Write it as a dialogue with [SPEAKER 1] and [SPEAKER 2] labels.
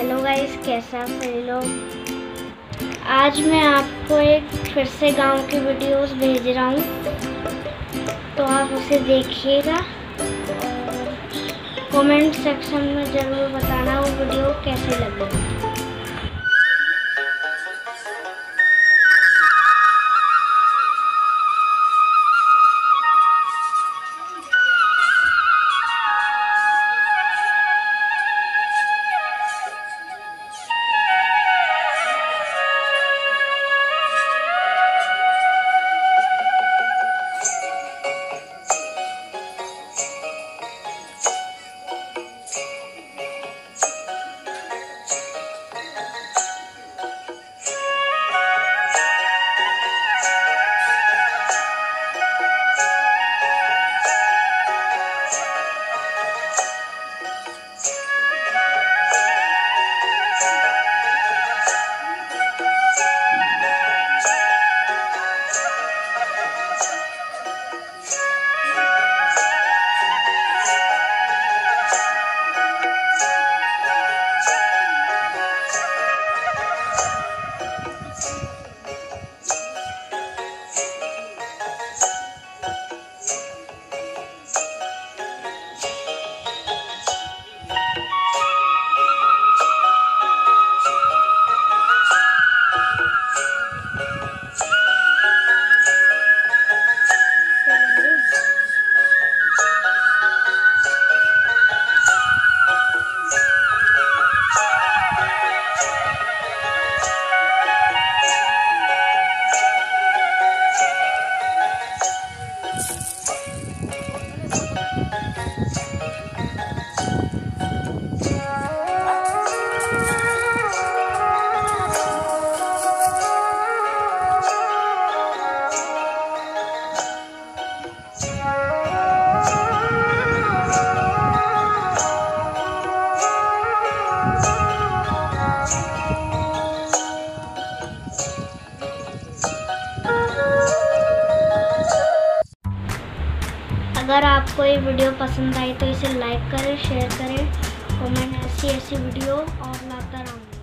[SPEAKER 1] Hello guys, कैसा सभी लोग? आज मैं आपको एक फिर से गाँव की वीडियोस भेज रहा हूँ। तो आप उसे देखिएगा और कमेंट सेक्शन में ज़रूर बताना वो वीडियो कैसे लगे अगर आपको ये वीडियो पसंद आई तो इसे लाइक करें शेयर करें और ऐसी ऐसी वीडियो और लाता रहूँगा।